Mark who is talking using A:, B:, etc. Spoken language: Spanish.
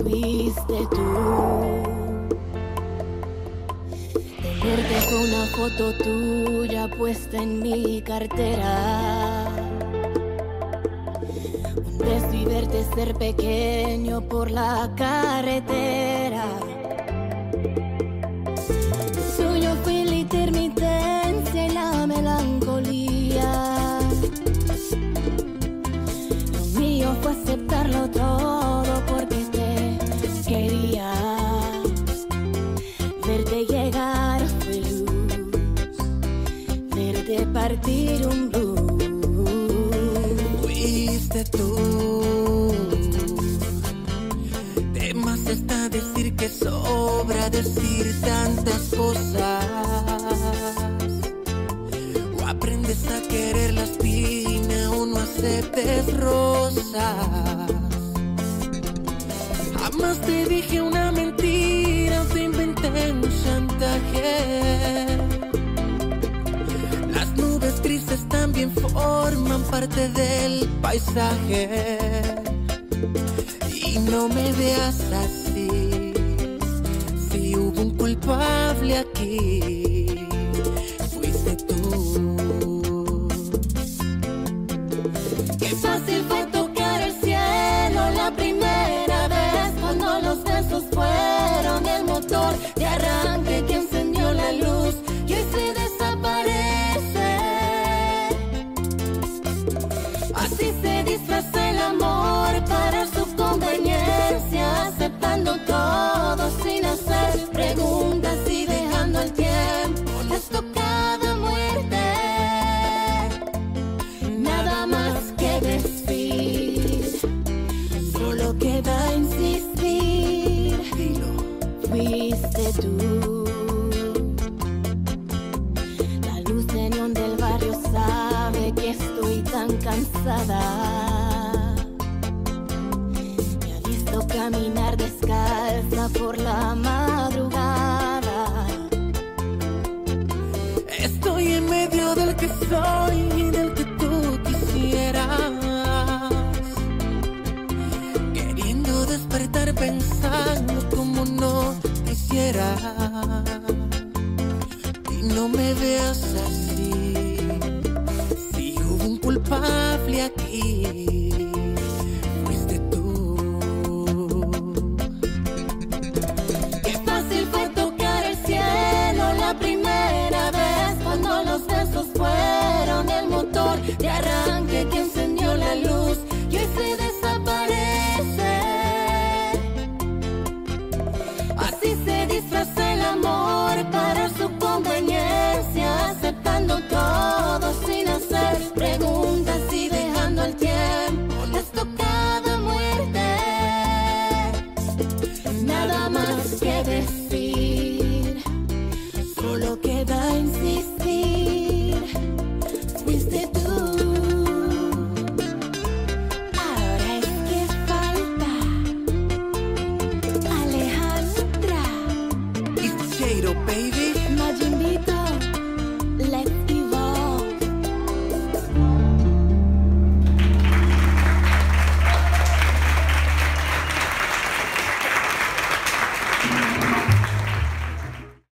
A: Fuiste tú. Tenerte con una foto tuya puesta en mi cartera. Un beso y verte ser pequeño por la carretera. Verte partir un blues.
B: Fuiste tú. De más está decir que sobra decir tantas cosas. O aprendes a querer la espina o no aceptes rosas. Jamás te dije una mentira, te inventé un chantaje. Forman parte del paisaje. Y no me veas así, si hubo un culpable aquí, fuiste tú.
A: Qué fácil fue Fuiste tú. La luz de neón del barrio sabe que estoy tan cansada. Me ha visto caminar descalza por la madrugada.
B: Estoy en medio del que soy y del que tú quisieras. Queriendo despertar pensando veas así. Si hubo un culpable aquí.